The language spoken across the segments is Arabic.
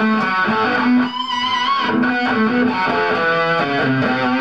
Thank you.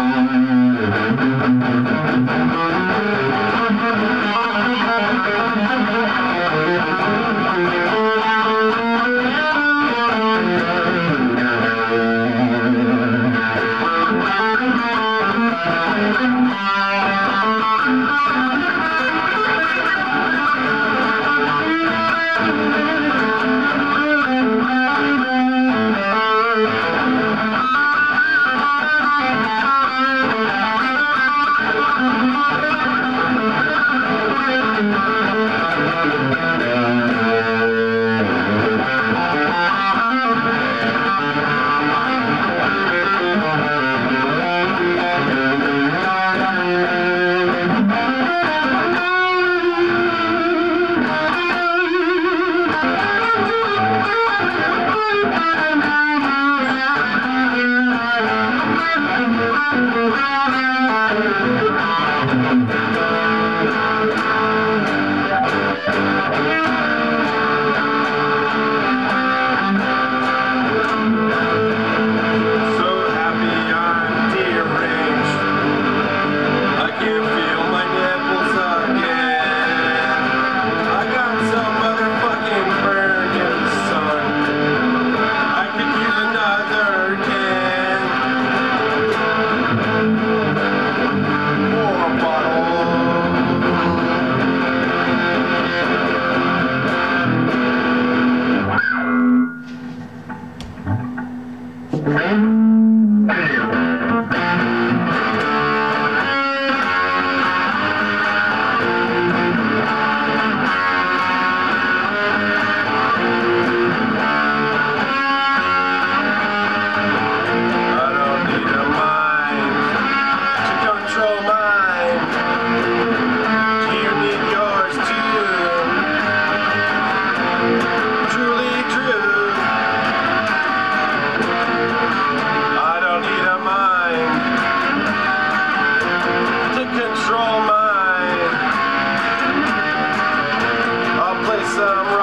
summer.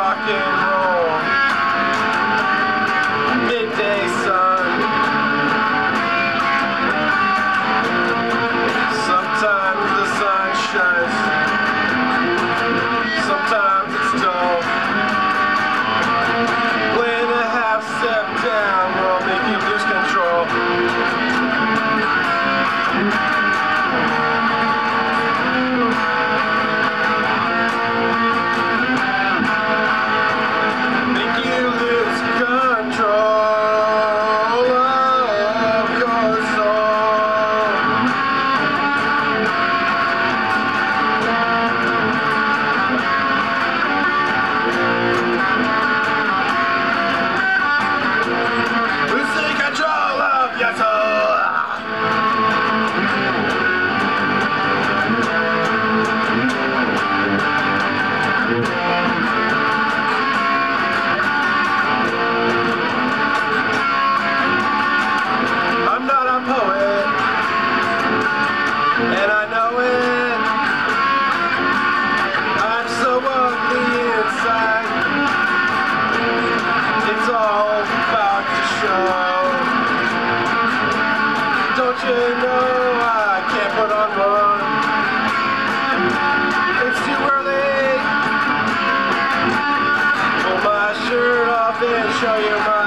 didn't show you mine.